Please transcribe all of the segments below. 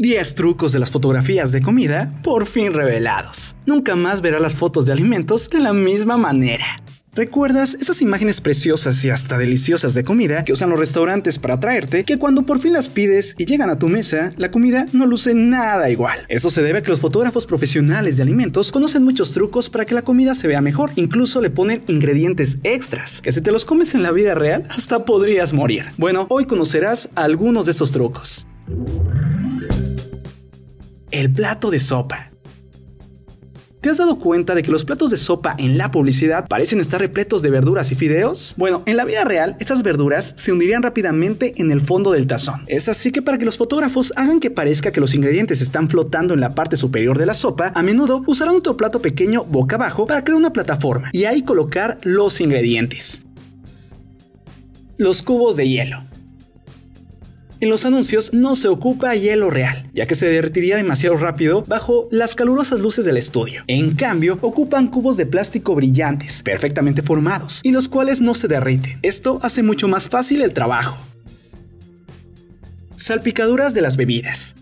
10 trucos de las fotografías de comida por fin revelados. Nunca más verás las fotos de alimentos de la misma manera. ¿Recuerdas esas imágenes preciosas y hasta deliciosas de comida que usan los restaurantes para atraerte que cuando por fin las pides y llegan a tu mesa, la comida no luce nada igual? Eso se debe a que los fotógrafos profesionales de alimentos conocen muchos trucos para que la comida se vea mejor. Incluso le ponen ingredientes extras, que si te los comes en la vida real, hasta podrías morir. Bueno, hoy conocerás algunos de estos trucos. El plato de sopa. ¿Te has dado cuenta de que los platos de sopa en la publicidad parecen estar repletos de verduras y fideos? Bueno, en la vida real, estas verduras se hundirían rápidamente en el fondo del tazón. Es así que para que los fotógrafos hagan que parezca que los ingredientes están flotando en la parte superior de la sopa, a menudo usarán otro plato pequeño boca abajo para crear una plataforma y ahí colocar los ingredientes. Los cubos de hielo. En los anuncios no se ocupa hielo real, ya que se derretiría demasiado rápido bajo las calurosas luces del estudio. En cambio, ocupan cubos de plástico brillantes, perfectamente formados, y los cuales no se derriten. Esto hace mucho más fácil el trabajo. Salpicaduras de las bebidas.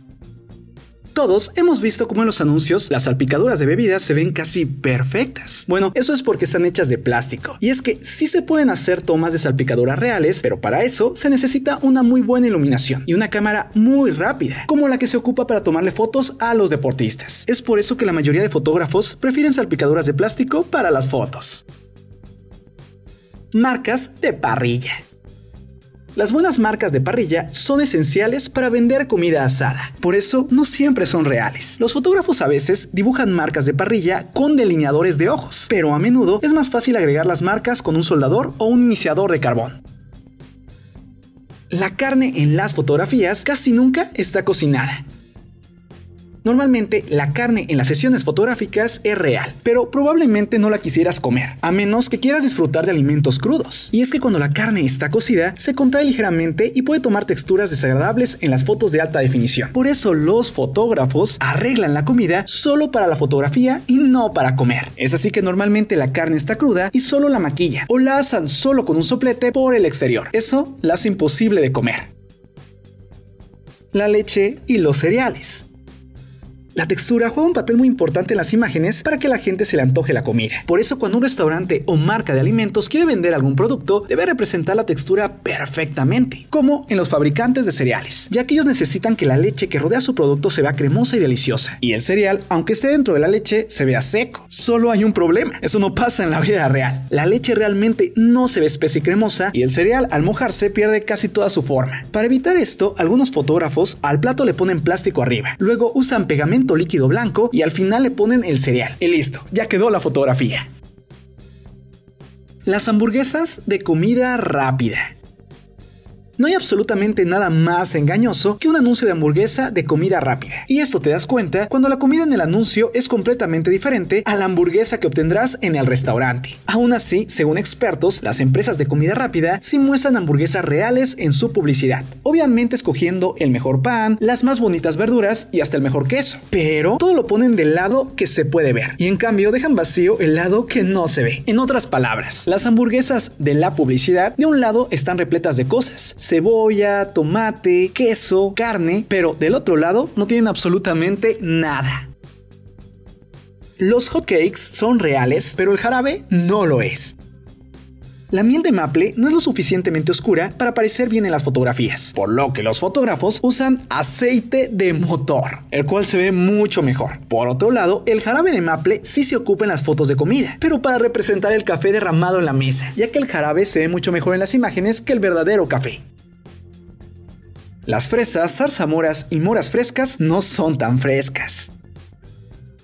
Todos hemos visto cómo en los anuncios las salpicaduras de bebidas se ven casi perfectas. Bueno, eso es porque están hechas de plástico. Y es que sí se pueden hacer tomas de salpicaduras reales, pero para eso se necesita una muy buena iluminación y una cámara muy rápida, como la que se ocupa para tomarle fotos a los deportistas. Es por eso que la mayoría de fotógrafos prefieren salpicaduras de plástico para las fotos. Marcas de parrilla. Las buenas marcas de parrilla son esenciales para vender comida asada, por eso no siempre son reales. Los fotógrafos a veces dibujan marcas de parrilla con delineadores de ojos, pero a menudo es más fácil agregar las marcas con un soldador o un iniciador de carbón. La carne en las fotografías casi nunca está cocinada. Normalmente la carne en las sesiones fotográficas es real, pero probablemente no la quisieras comer, a menos que quieras disfrutar de alimentos crudos. Y es que cuando la carne está cocida, se contrae ligeramente y puede tomar texturas desagradables en las fotos de alta definición. Por eso los fotógrafos arreglan la comida solo para la fotografía y no para comer. Es así que normalmente la carne está cruda y solo la maquillan o la asan solo con un soplete por el exterior. Eso la hace imposible de comer. La leche y los cereales. La textura juega un papel muy importante en las imágenes para que la gente se le antoje la comida. Por eso cuando un restaurante o marca de alimentos quiere vender algún producto, debe representar la textura perfectamente, como en los fabricantes de cereales, ya que ellos necesitan que la leche que rodea su producto se vea cremosa y deliciosa. Y el cereal, aunque esté dentro de la leche, se vea seco. Solo hay un problema, eso no pasa en la vida real. La leche realmente no se ve espesa y cremosa y el cereal al mojarse pierde casi toda su forma. Para evitar esto, algunos fotógrafos al plato le ponen plástico arriba, luego usan pegamento líquido blanco y al final le ponen el cereal. Y listo, ya quedó la fotografía. Las hamburguesas de comida rápida. No hay absolutamente nada más engañoso que un anuncio de hamburguesa de comida rápida. Y esto te das cuenta cuando la comida en el anuncio es completamente diferente a la hamburguesa que obtendrás en el restaurante. Aún así, según expertos, las empresas de comida rápida sí muestran hamburguesas reales en su publicidad. Obviamente escogiendo el mejor pan, las más bonitas verduras y hasta el mejor queso. Pero todo lo ponen del lado que se puede ver. Y en cambio dejan vacío el lado que no se ve. En otras palabras, las hamburguesas de la publicidad de un lado están repletas de cosas cebolla, tomate, queso, carne, pero del otro lado no tienen absolutamente nada. Los hotcakes son reales, pero el jarabe no lo es. La miel de maple no es lo suficientemente oscura para parecer bien en las fotografías, por lo que los fotógrafos usan aceite de motor, el cual se ve mucho mejor. Por otro lado, el jarabe de maple sí se ocupa en las fotos de comida, pero para representar el café derramado en la mesa, ya que el jarabe se ve mucho mejor en las imágenes que el verdadero café. Las fresas, zarzamoras y moras frescas no son tan frescas.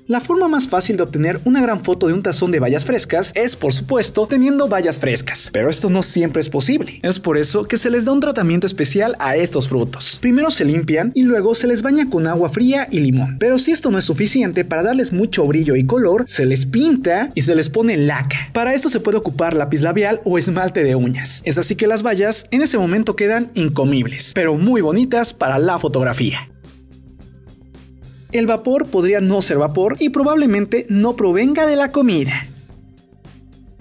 La forma más fácil de obtener una gran foto de un tazón de bayas frescas es, por supuesto, teniendo bayas frescas. Pero esto no siempre es posible. Es por eso que se les da un tratamiento especial a estos frutos. Primero se limpian y luego se les baña con agua fría y limón. Pero si esto no es suficiente para darles mucho brillo y color, se les pinta y se les pone laca. Para esto se puede ocupar lápiz labial o esmalte de uñas. Es así que las bayas en ese momento quedan incomibles, pero muy bonitas para la fotografía el vapor podría no ser vapor y probablemente no provenga de la comida.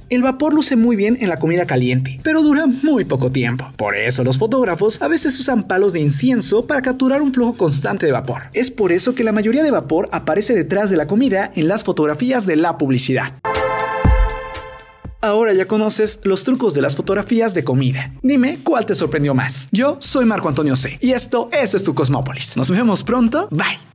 El vapor luce muy bien en la comida caliente, pero dura muy poco tiempo. Por eso los fotógrafos a veces usan palos de incienso para capturar un flujo constante de vapor. Es por eso que la mayoría de vapor aparece detrás de la comida en las fotografías de la publicidad. Ahora ya conoces los trucos de las fotografías de comida. Dime cuál te sorprendió más. Yo soy Marco Antonio C. Y esto, es tu Cosmópolis. Nos vemos pronto. Bye.